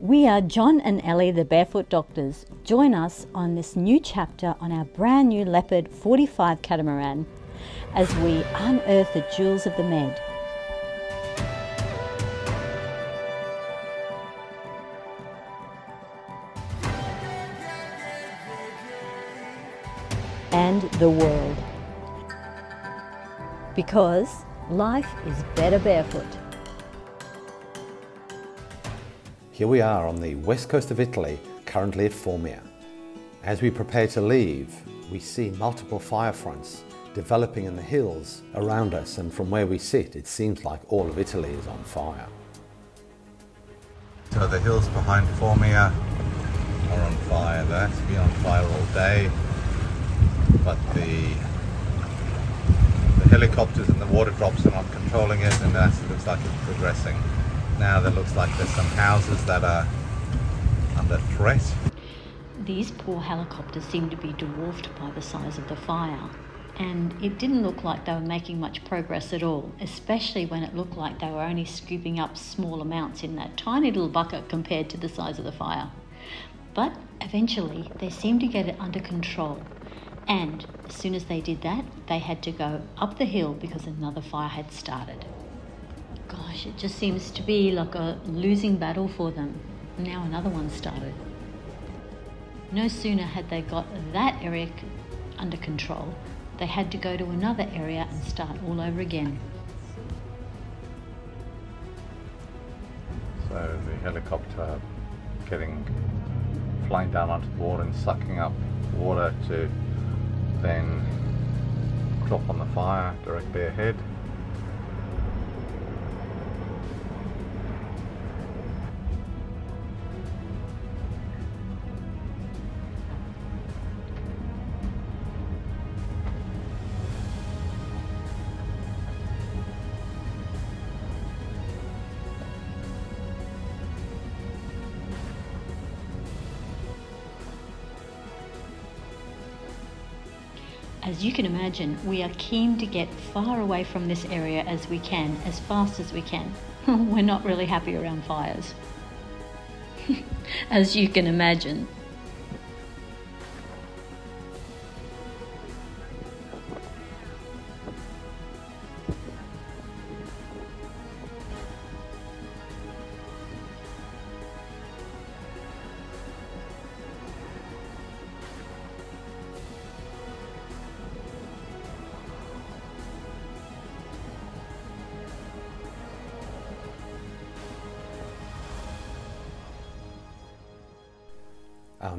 We are John and Ellie, the Barefoot Doctors. Join us on this new chapter on our brand new Leopard 45 catamaran as we unearth the jewels of the Med. And the world. Because life is better barefoot. Here we are on the west coast of Italy, currently at Formia. As we prepare to leave, we see multiple fire fronts developing in the hills around us and from where we sit it seems like all of Italy is on fire. So the hills behind Formia are on fire. They have to be on fire all day but the the helicopters and the water drops are not controlling it and that looks like it's progressing. Now that looks like there's some houses that are under threat. These poor helicopters seemed to be dwarfed by the size of the fire, and it didn't look like they were making much progress at all, especially when it looked like they were only scooping up small amounts in that tiny little bucket compared to the size of the fire. But eventually, they seemed to get it under control, and as soon as they did that, they had to go up the hill because another fire had started gosh, it just seems to be like a losing battle for them. Now another one started. No sooner had they got that area under control, they had to go to another area and start all over again. So the helicopter getting flying down onto the water and sucking up water to then drop on the fire directly ahead. You can imagine, we are keen to get far away from this area as we can, as fast as we can. We're not really happy around fires. as you can imagine.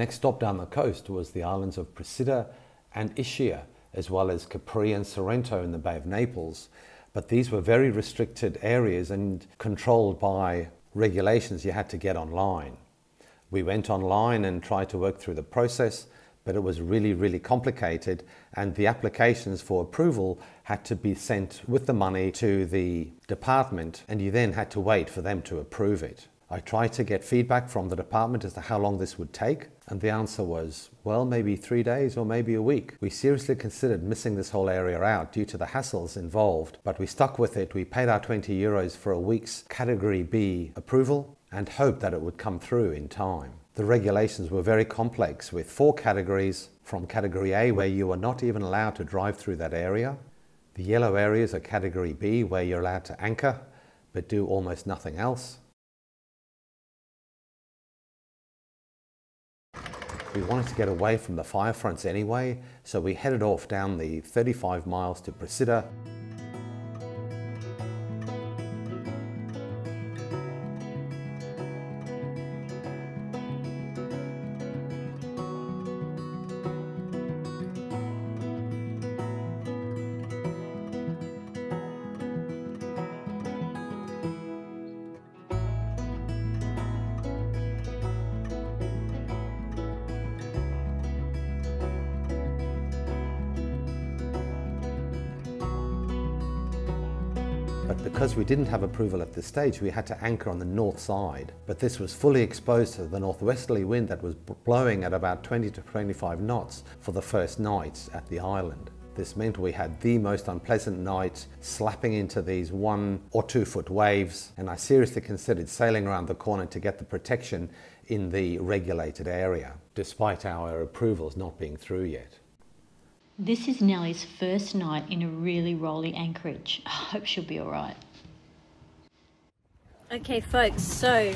Next stop down the coast was the islands of Procida and Ischia, as well as Capri and Sorrento in the Bay of Naples. But these were very restricted areas and controlled by regulations you had to get online. We went online and tried to work through the process, but it was really, really complicated. And the applications for approval had to be sent with the money to the department, and you then had to wait for them to approve it. I tried to get feedback from the department as to how long this would take, and the answer was, well, maybe three days or maybe a week. We seriously considered missing this whole area out due to the hassles involved, but we stuck with it. We paid our 20 euros for a week's Category B approval and hoped that it would come through in time. The regulations were very complex with four categories from Category A, where you are not even allowed to drive through that area. The yellow areas are Category B, where you're allowed to anchor but do almost nothing else. We wanted to get away from the fire fronts anyway, so we headed off down the 35 miles to Procida because we didn't have approval at this stage, we had to anchor on the north side. But this was fully exposed to the northwesterly wind that was blowing at about 20 to 25 knots for the first nights at the island. This meant we had the most unpleasant night slapping into these one or two foot waves, and I seriously considered sailing around the corner to get the protection in the regulated area, despite our approvals not being through yet. This is Nellie's first night in a really rolly anchorage. I hope she'll be alright. Okay folks, so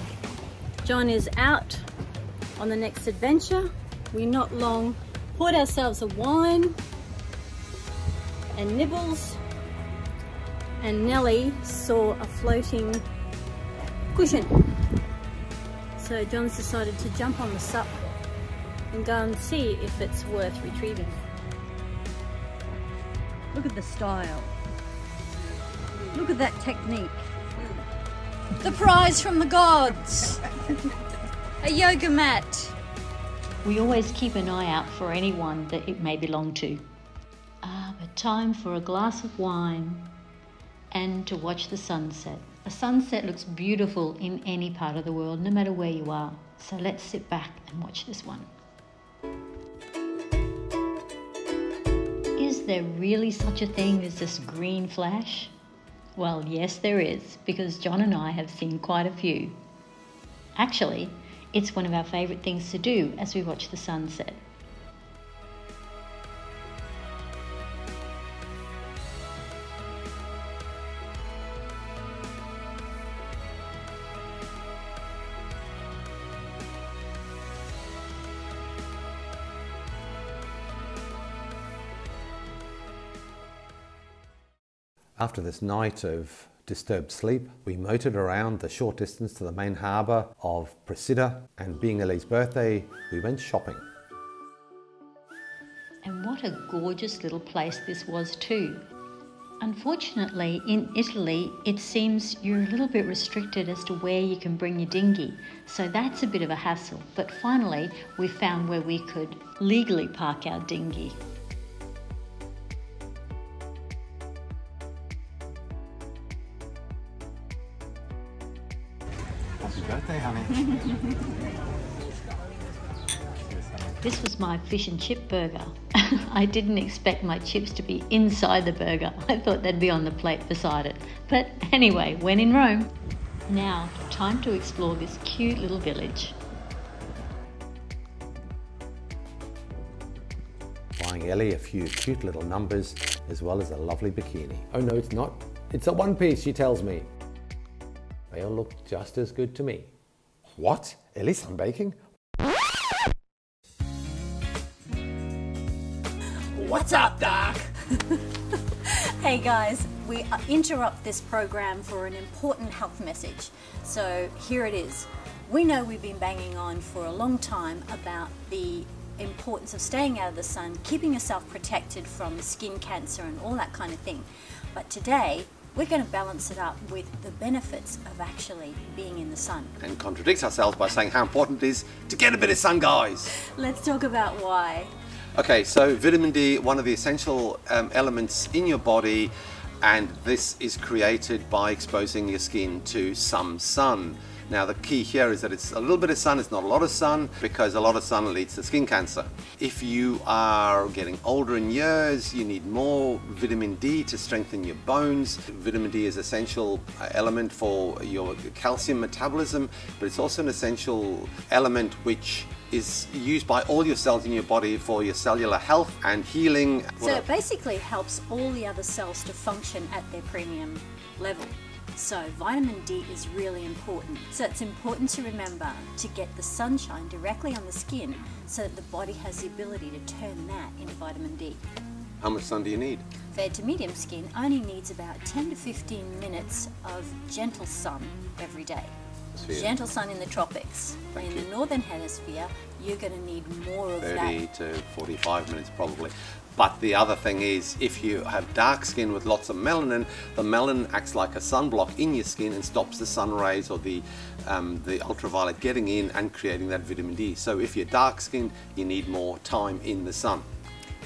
John is out on the next adventure. We're not long poured ourselves a wine and nibbles and Nellie saw a floating cushion. So John's decided to jump on the sup and go and see if it's worth retrieving. Look at the style. Look at that technique. The prize from the gods. A yoga mat. We always keep an eye out for anyone that it may belong to. Ah, but time for a glass of wine and to watch the sunset. A sunset looks beautiful in any part of the world, no matter where you are. So let's sit back and watch this one. Is there really such a thing as this green flash? Well, yes, there is, because John and I have seen quite a few. Actually, it's one of our favourite things to do as we watch the sunset. After this night of disturbed sleep, we motored around the short distance to the main harbour of Procida, and being Ellie's birthday, we went shopping. And what a gorgeous little place this was, too. Unfortunately, in Italy, it seems you're a little bit restricted as to where you can bring your dinghy, so that's a bit of a hassle. But finally, we found where we could legally park our dinghy. My fish and chip burger. I didn't expect my chips to be inside the burger. I thought they'd be on the plate beside it. But anyway, when in Rome. Now, time to explore this cute little village. Buying Ellie a few cute little numbers as well as a lovely bikini. Oh no, it's not. It's a one piece, she tells me. They all look just as good to me. What? Ellie sunbaking? Hey guys, we uh, interrupt this program for an important health message. So here it is. We know we've been banging on for a long time about the importance of staying out of the sun, keeping yourself protected from skin cancer and all that kind of thing. But today, we're going to balance it up with the benefits of actually being in the sun. and contradict ourselves by saying how important it is to get a bit of sun, guys. Let's talk about why. Okay, so vitamin D, one of the essential um, elements in your body, and this is created by exposing your skin to some sun. Now, the key here is that it's a little bit of sun, it's not a lot of sun, because a lot of sun leads to skin cancer. If you are getting older in years, you need more vitamin D to strengthen your bones. Vitamin D is essential element for your calcium metabolism, but it's also an essential element which is used by all your cells in your body for your cellular health and healing. So it basically helps all the other cells to function at their premium level. So vitamin D is really important. So it's important to remember to get the sunshine directly on the skin so that the body has the ability to turn that into vitamin D. How much sun do you need? Fair to medium skin only needs about 10 to 15 minutes of gentle sun every day. Gentle sun in the tropics. Thank in you. the northern hemisphere, you're going to need more of 30 that. to 45 minutes probably. But the other thing is, if you have dark skin with lots of melanin, the melanin acts like a sunblock in your skin and stops the sun rays or the um, the ultraviolet getting in and creating that vitamin D. So if you're dark skinned, you need more time in the sun.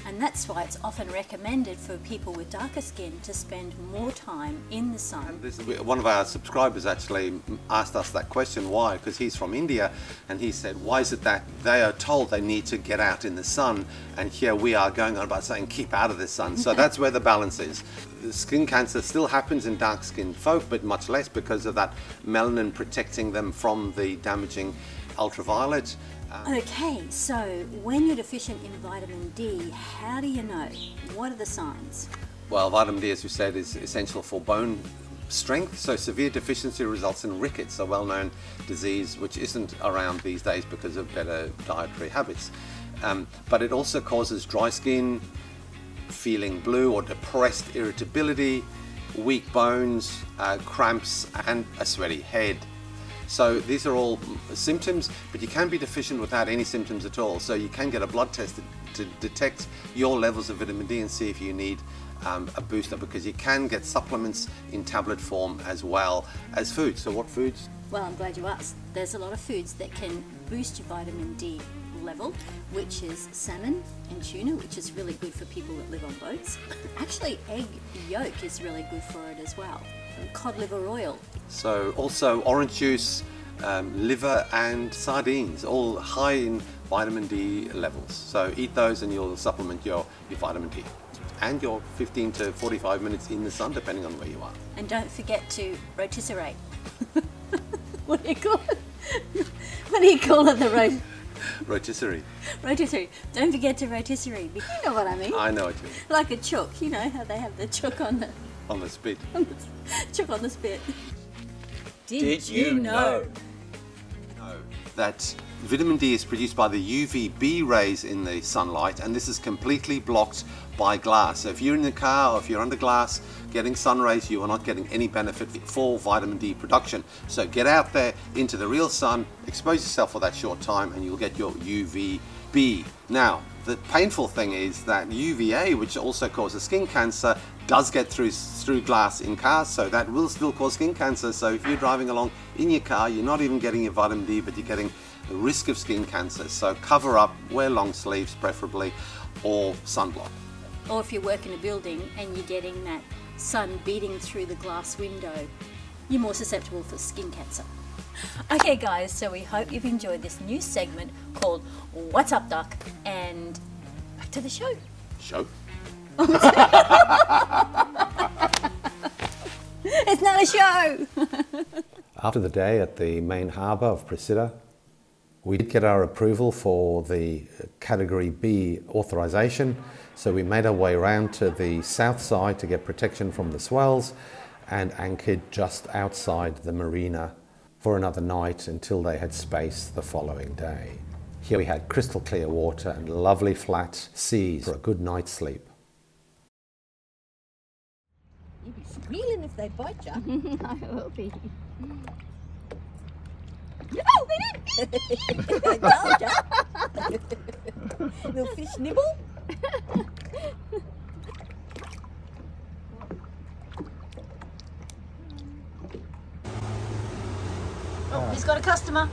And that's why it's often recommended for people with darker skin to spend more time in the sun. This, one of our subscribers actually asked us that question why? Because he's from India and he said why is it that they are told they need to get out in the sun and here we are going on about saying keep out of the sun? So that's where the balance is. Skin cancer still happens in dark skinned folk but much less because of that melanin protecting them from the damaging ultraviolet Okay, so when you're deficient in vitamin D, how do you know? What are the signs? Well, vitamin D, as we said, is essential for bone strength. So severe deficiency results in rickets, a well-known disease which isn't around these days because of better dietary habits. Um, but it also causes dry skin, feeling blue or depressed irritability, weak bones, uh, cramps, and a sweaty head. So these are all symptoms, but you can be deficient without any symptoms at all. So you can get a blood test to, to detect your levels of vitamin D and see if you need um, a booster because you can get supplements in tablet form as well as food. So what foods? Well, I'm glad you asked. There's a lot of foods that can boost your vitamin D level, which is salmon and tuna, which is really good for people that live on boats. Actually, egg yolk is really good for it as well. Cod liver oil so also orange juice, um, liver and sardines, all high in vitamin D levels. So eat those and you'll supplement your, your vitamin D. And your 15 to 45 minutes in the sun, depending on where you are. And don't forget to rotisserie. what do you call it? what do you call it, the rot rotisserie. Rotisserie. Don't forget to rotisserie. You know what I mean. I know what you mean. Like a chook. You know how they have the chook on the... On the spit. chook on the spit. Did, Did you, you know? know that vitamin D is produced by the UVB rays in the sunlight and this is completely blocked by glass. So if you're in the car or if you're under glass getting sun rays, you are not getting any benefit for vitamin D production. So get out there into the real sun, expose yourself for that short time and you'll get your UVB. Now, the painful thing is that UVA, which also causes skin cancer, does get through through glass in cars, so that will still cause skin cancer. So if you're driving along in your car, you're not even getting your vitamin D, but you're getting a risk of skin cancer. So cover up, wear long sleeves preferably, or sunblock. Or if you work in a building and you're getting that sun beating through the glass window, you're more susceptible for skin cancer. Okay guys, so we hope you've enjoyed this new segment called What's Up Doc and back to the show. Show? it's not a show. After the day at the main harbour of Procida, we did get our approval for the Category B authorisation, so we made our way around to the south side to get protection from the swells and anchored just outside the marina for another night until they had space the following day. Here we had crystal clear water and lovely flat seas for a good night's sleep. You'll be squealing if they bite you. I will be. Oh, they didn't! I Little fish nibble. Oh, he's got a customer.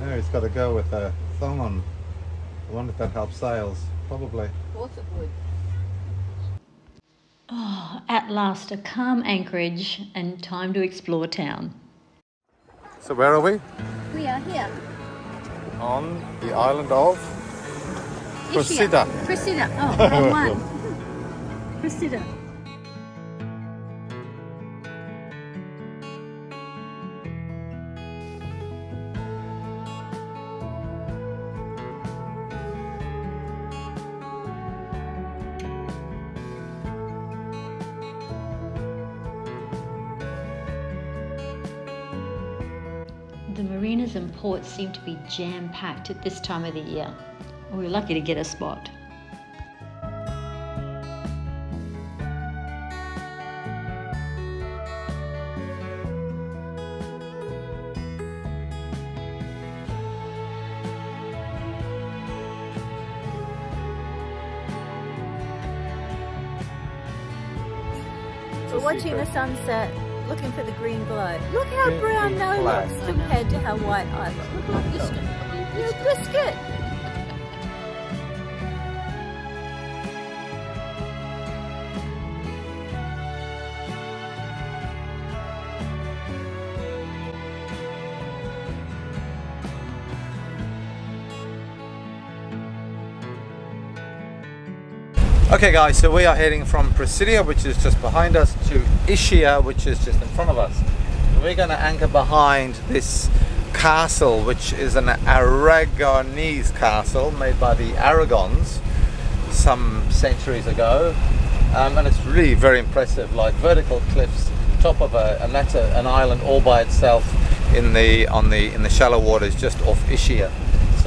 No, he's got to go with a thong on. I wonder if that helps sales. Probably. Of course it would. Oh, at last, a calm anchorage and time to explore town. So where are we? We are here. On the island of Procida. Procida. Oh, wrong one. Procida. The marinas and ports seem to be jam packed at this time of the year. We are lucky to get a spot. We're watching the sunset looking for the green glow. Look how Green- brown green Noah flag. looks compared to how white I look. Look like biscuit. You're biscuit. Okay guys, so we are heading from Procida, which is just behind us, to Ischia, which is just in front of us. We're going to anchor behind this castle, which is an Aragonese castle made by the Aragons some centuries ago. Um, and it's really very impressive, like vertical cliffs, top of a, and that's a, an island all by itself in the on the in the shallow waters just off Ischia.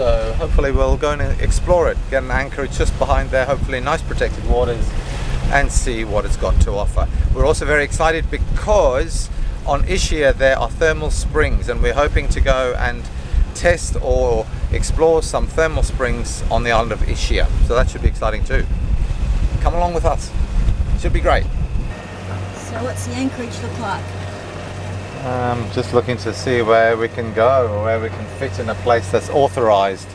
So hopefully we'll go and explore it, get an anchorage just behind there, hopefully nice protected waters and see what it's got to offer. We're also very excited because on Ischia there are thermal springs and we're hoping to go and test or explore some thermal springs on the island of Ischia. So that should be exciting too. Come along with us. Should be great. So what's the anchorage look like? Um, just looking to see where we can go or where we can fit in a place that's authorized.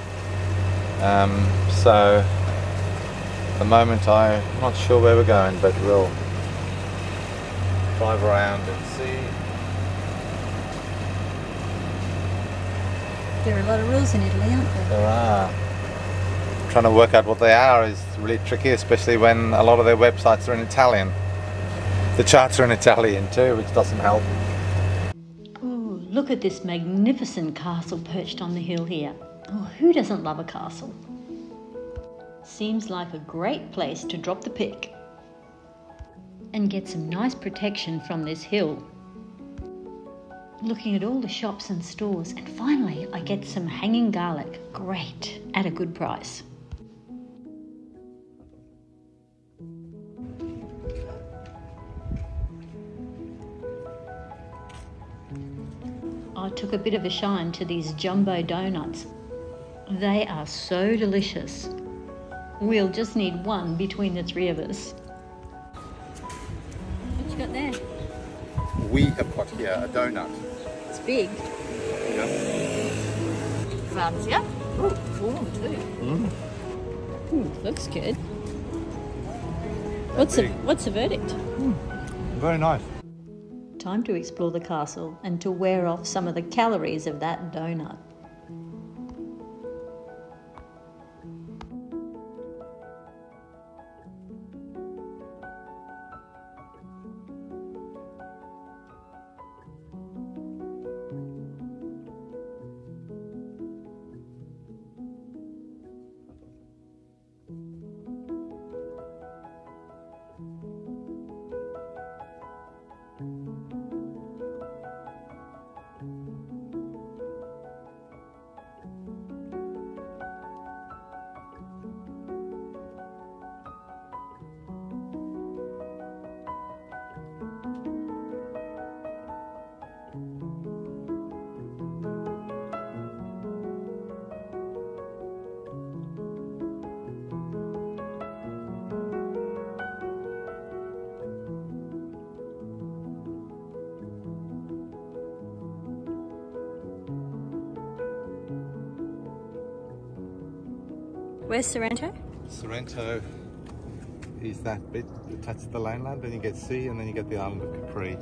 Um, so at the moment I'm not sure where we're going, but we'll drive around and see. There are a lot of rules in Italy, aren't there? There are. Trying to work out what they are is really tricky, especially when a lot of their websites are in Italian. The charts are in Italian too, which doesn't help. Look at this magnificent castle perched on the hill here. Oh, who doesn't love a castle? Seems like a great place to drop the pick and get some nice protection from this hill. Looking at all the shops and stores, and finally I get some hanging garlic. Great, at a good price. Took a bit of a shine to these jumbo donuts. They are so delicious. We'll just need one between the three of us. What you got there? We have got here a donut. It's big. Fancy it? Oh, warm too. Mm. Ooh, looks good. What's the what's the verdict? Mm. Very nice. Time to explore the castle and to wear off some of the calories of that donut. Where's Sorrento? Sorrento is that bit that touches the mainland, then you get sea, and then you get the island of Capri.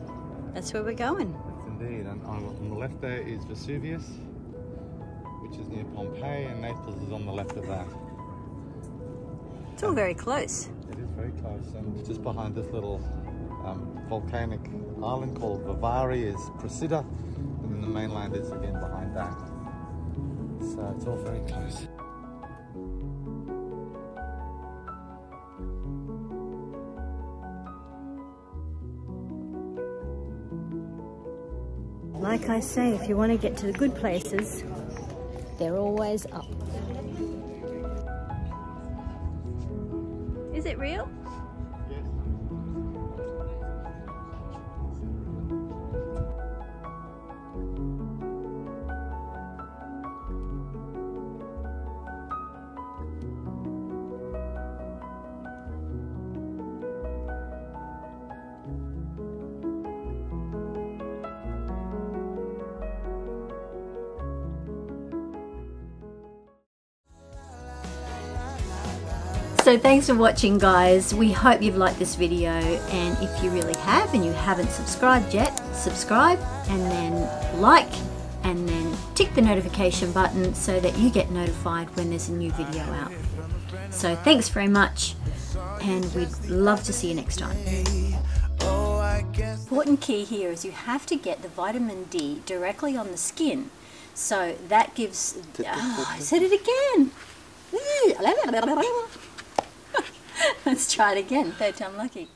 That's where we're going. Yes, indeed. And on, the left there is Vesuvius, which is near Pompeii, and Naples is on the left of that. It's all very close. It is very close, and just behind this little um, volcanic island called Vivara is Procida, and then the mainland is again behind that. So it's all very close. Like I say, if you want to get to the good places, they're always up. Is it real? So thanks for watching guys. We hope you've liked this video and if you really have and you haven't subscribed yet, subscribe and then like and then tick the notification button so that you get notified when there's a new video out. So thanks very much. and we'd love to see you next time. Important key here is you have to get the vitamin D directly on the skin. So that gives. Oh, I said it again. Let's try it again. Third time lucky.